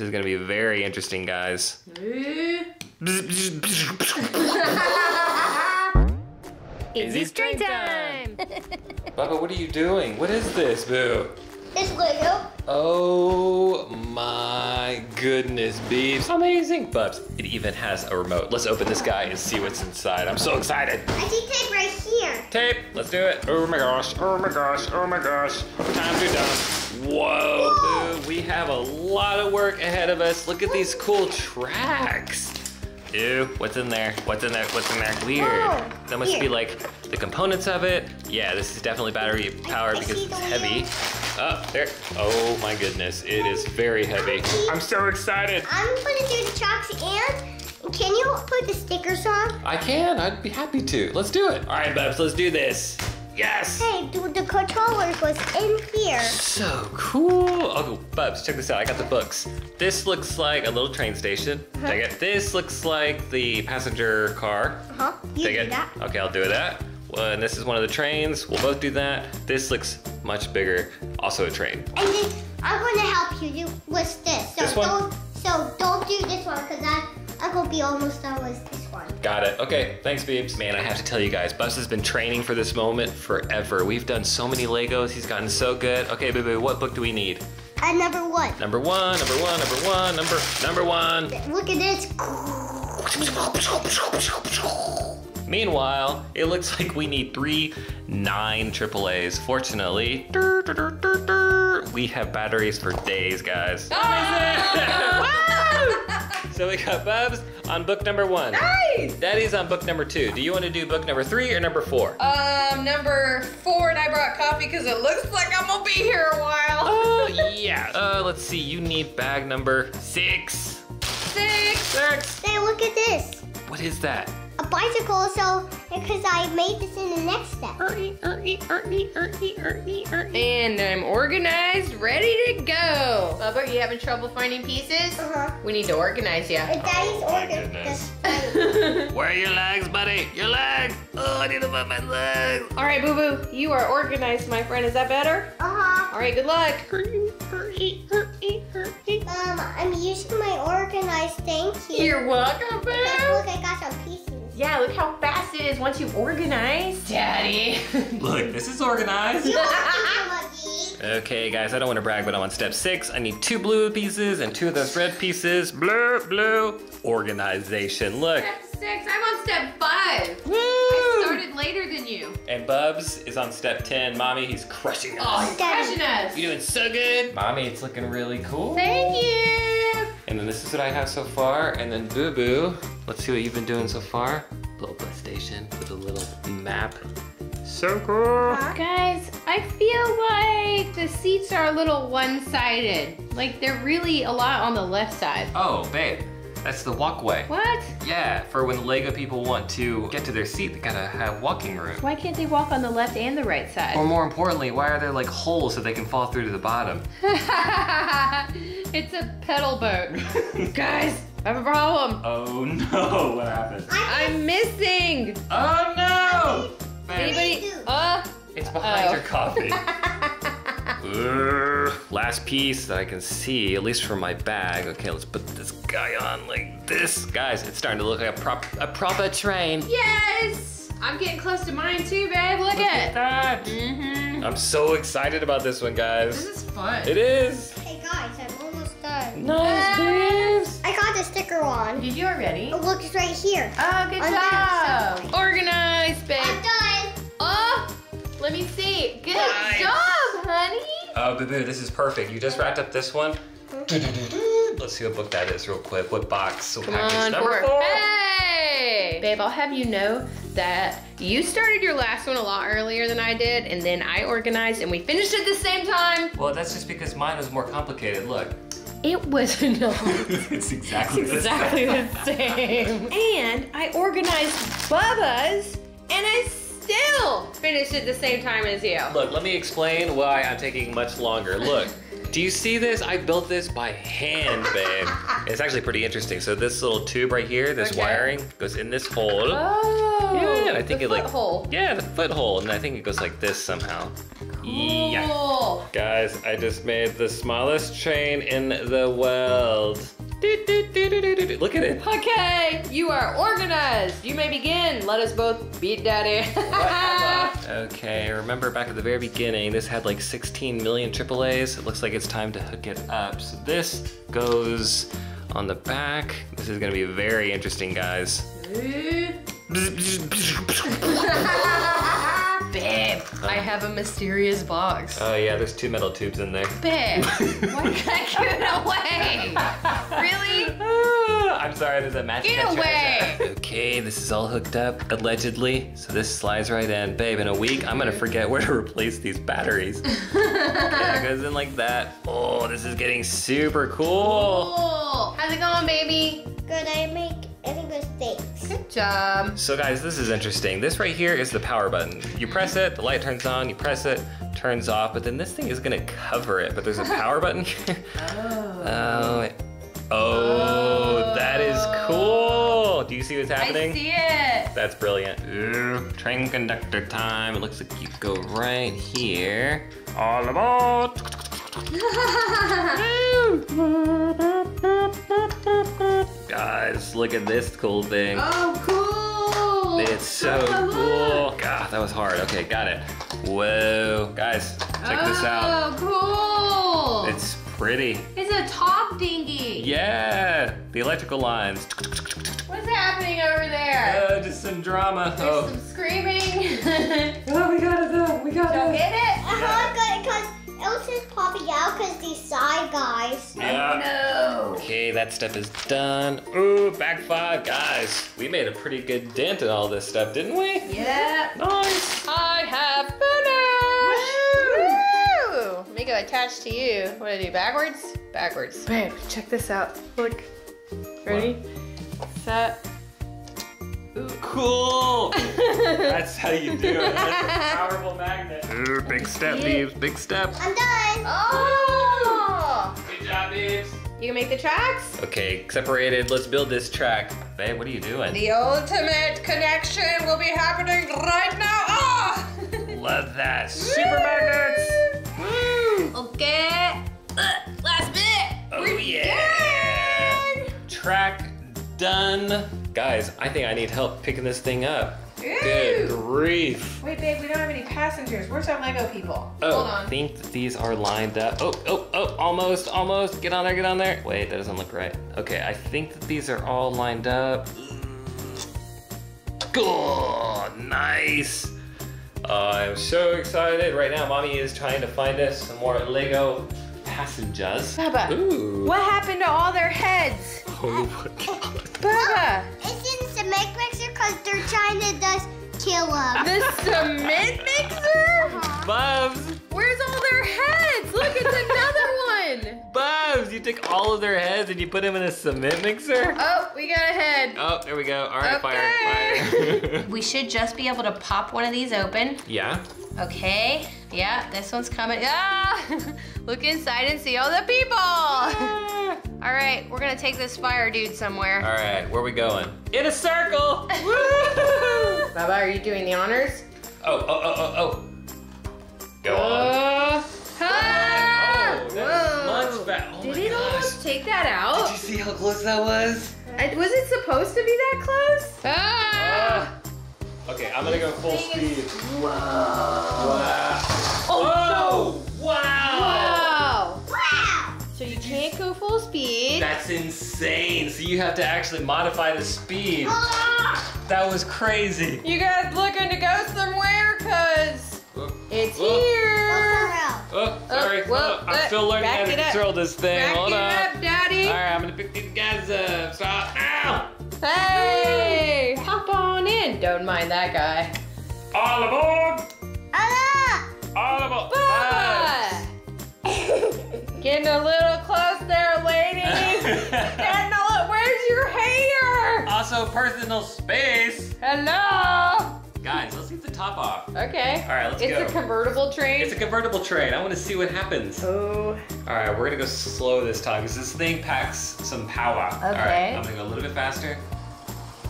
This is gonna be very interesting, guys. is Izzy's train time. Bubba, what are you doing? What is this, Boo? It's Lego. Oh my goodness, Beeps. Amazing. Bubs, it even has a remote. Let's open this guy and see what's inside. I'm so excited. I see tape right here. Tape, let's do it. Oh my gosh, oh my gosh, oh my gosh. Time to done. Whoa, Boo, we have a lot of work ahead of us. Look at these cool tracks. Ew, what's in there? What's in there? What's in there? Weird. Whoa, That must here. be like the components of it. Yeah, this is definitely battery powered because it's heavy. Oh, there. Oh my goodness, it is very heavy. I'm so excited. I'm gonna do the chalks and can you put the stickers on? I can, I'd be happy to. Let's do it. All right, Bubs, let's do this. Yes. Hey, dude, the controller was in here. So cool. Oh, Bubs, check this out. I got the books. This looks like a little train station. Take it. This looks like the passenger car. Uh-huh. You do it. that. Okay, I'll do that. Well, and this is one of the trains. We'll both do that. This looks much bigger. Also a train. And then I'm gonna help you do with this. So This one? don't so don't do this one because I I'm gonna be almost done with this. Got it. Okay, thanks, Beeps. Man, I have to tell you guys, Bus has been training for this moment forever. We've done so many Legos. He's gotten so good. Okay, Boo, what book do we need? And number one. Number one, number one, number one, number number one. Look at this. Meanwhile, it looks like we need three nine AAAs. Fortunately, dur, dur, dur, dur, dur, we have batteries for days, guys. so we got Bubs on book number one. Nice. Daddy's on book number two. Do you want to do book number three or number four? Um, number four, and I brought coffee because it looks like I'm gonna be here a while. Oh, yeah. Uh, let's see. You need bag number six. Six. Six. Hey, look at this. What is that? A bicycle. So because I made this in the next step. And I'm organized, ready to go. Bubba, are you having trouble finding pieces? Uh huh. We need to organize you. Daddy's Oh, my organ. goodness. this- Where are your legs, buddy? Your legs. Oh, I need to put my legs. All right, Boo Boo, you are organized, my friend. Is that better? Uh huh. All right, good luck. Um, I'm using my organized thank you. You're welcome, Look, look, I got some pieces. Yeah, look how fast it is once you organize. Daddy. Look, this is organized. You want some Muggy? Okay, guys, I don't want to brag, but I'm on step six. I need two blue pieces and two of those red pieces. Blue, blue. Organization. Look. Step six. I'm on step five. Woo! I started later than you. And Bubs is on step 10. Mommy, he's crushing us. Oh, you're crushing us. You're doing so good. Mommy, it's looking really cool. Thank you. And then this is what I have so far. And then Boo Boo, let's see what you've been doing so far. Little bus station with a little map. So cool. Guys, I feel like the seats are a little one-sided. Like they're really a lot on the left side. Oh, babe, that's the walkway. What? Yeah, for when Lego people want to get to their seat, they gotta have walking room. Why can't they walk on the left and the right side? Or more importantly, why are there like holes so they can fall through to the bottom? it's a pedal boat. Guys, I have a problem. Oh no, what happened? I'm missing. Oh no! Babe, Anybody? Uh. it's behind Oh. your coffee. Urgh. Last piece that I can see, at least from my bag. Okay, let's put this guy on like this. Guys, it's starting to look like a prop a proper train. Yes. I'm getting close to mine too, babe. Look, at. that. Mm-hmm. I'm so excited about this one, guys. This is fun. It is. Hey guys, I'm almost done. Nice, babes. I got the sticker on. Did you already? It looks right here. Oh, good On job. Organized, babe. I'm done. Oh, let me see. Good Nice. job, honey. Oh, Boo Boo, this is perfect. You just wrapped up this one. Mm-hmm. Let's see what book that is real quick. What box? So Come package on, number four. four. Hey! Babe, I'll have you know that you started your last one a lot earlier than I did, and then I organized and we finished at the same time. Well, that's just because mine was more complicated. Look. It was not it's exactly the exactly the same. And I organized Bubba's, and I still finished at the same time as you. Look, let me explain why I'm taking much longer. Look, Do you see this? I built this by hand, babe. it's actually pretty interesting. So this little tube right here, this Okay. wiring goes in this hole. Oh. Yeah, and I think the it like hole. Yeah, the foot hole, and I think it goes like this somehow. Yeah. Cool. Guys, I just made the smallest train in the world. Look at it. Okay, you are organized. You may begin. Let us both beat daddy. Okay, remember back at the very beginning, this had like 16 million AAAs. It looks like it's time to hook it up. So this goes on the back. This is gonna be very interesting, guys. Babe, I uh-huh. have a mysterious box. Oh yeah, there's two metal tubes in there. Babe, why did I give it away? Really? I'm sorry, there's a magic. Get away! Okay, this is all hooked up, allegedly. So this slides right in. Babe, in a week, I'm gonna forget where to replace these batteries. yeah, it goes in like that. Oh, this is getting super cool. Cool. How's it going, baby? Good, I make any mistakes. Good job. Um, so guys, this is interesting. This right here is the power button. You press it, the light turns on, you press it, turns off, but then this thing is gonna cover it, but there's a power button here. Oh. oh it- Oh, that is oh. cool. Do you see what's happening? I see it. That's brilliant. Ooh, train conductor time. It looks like you go right here. All aboard! Guys, look at this cool thing. Oh, cool. It's so cool. God, that was hard. Okay, got it. Whoa. Guys, check this out. Oh, cool. It's pretty. It's a top dinghy. Yeah, the electrical lines. What's happening over there? Oh, just some drama. There's Oh, some screaming. oh we got it though. We got Don't it. get it? Uh-huh, good, because it was just popping out because these side guys. Yeah. No. Okay, that step is done. Ooh, back five. Guys, we made a pretty good dent in all this stuff, didn't we? Yeah. Nice. I have finished. Woo! Make it attached to you. What do I do? Backwards? Backwards. Babe, check this out. Look. Ready? Set. Cool. That's how you do it. That's a powerful magnet. Ooh, big step, Beebs. Big step. I'm done. Oh! oh! Good job, Beebs. You can make the tracks? Okay, separated. Let's build this track. Babe, what are you doing? The ultimate connection will be happening right now. Ah! Love that. Super magnets. Woo. Okay. Uh, last bit. Oh We're yeah. done. Track done. Guys, I think I need help picking this thing up. Ooh. Good grief. Wait, babe, we don't have any passengers. Where's our Lego people? Oh, Hold I think that these are lined up. Oh, oh, oh, almost, almost. Get on there, get on there. Wait, that doesn't look right. Okay, I think that these are all lined up. Cool, nice. I'm so excited. Right now, mommy is trying to find us some more Lego passengers. Baba, Ooh. what happened to all their heads? Oh my god. Baba, It's in cement mixer because they're trying to just kill them. the cement mixer? Bubs, Where's all their heads? Look, it's another one. Bubs, you took all of their heads and you put them in a cement mixer? Oh, we got a head. Oh, there we go. All right, Okay. fire, fire. We should just be able to pop one of these open. yeah? Okay. Yeah, this one's coming. Ah! Look inside and see all the people. All right, we're gonna take this fire dude somewhere. All right, where we going? In a circle! Woo! Baba, are you doing the honors? Oh, oh, oh, oh, oh. Go on. Uh, ah! Oh, that much better. Oh Did it gosh. almost take that out? Did you see how close that was? I- Was it supposed to be that close? Ah! Okay, I'm gonna go full speed. is- Wow. Oh, wow. Wow! Wow! So you can't go full speed. That's insane. So you have to actually modify the speed. Ah! That was crazy. You guys looking to go somewhere? Cause Oh, it's oh, here. Oh, sorry. Oh, whoa, Oh, I'm uh, still learning back how to it up. control this thing. Back Hold it on. up, Daddy. All right, I'm gonna pick these guys up. Stop. Ow! Hey, hop on in. Don't mind that guy. All aboard! Anna! All aboard! Baba! Getting a little also, personal space. Hello. Guys, let's get the top off. Okay. All right, let's it's go. It's a convertible train. It's a convertible train. I want to see what happens. oh. All right, we're gonna go slow this time because this thing packs some power. All right, Okay. I'm gonna go a little bit faster.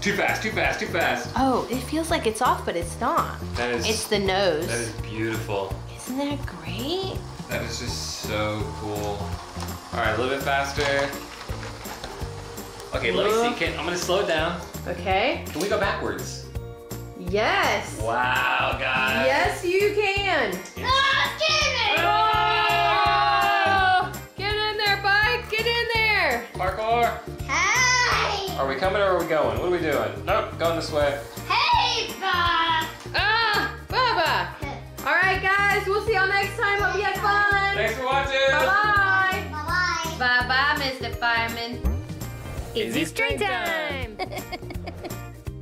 Too fast, too fast, too fast. Oh, it feels like it's off, but it's not. That is, It's the nose. that is beautiful. Isn't that great? That is just so cool. All right, a little bit faster. Okay, let me see. Can, I'm gonna slow it down. Okay. Can we go backwards? Yes. Wow, guys. Yes, you can. Ah, damn it! Oh! Get in there, bike. Get in there. Parkour. Hey! Are we coming or are we going? What are we doing? Nope, going this way. Hey, Bob! Ah, Baba. All right, guys. We'll see y'all next time. Hope you had fun. Thanks for watching. Bye-bye. Bye-bye. Bye-bye, Mr. Fireman. Izzy's train time. time.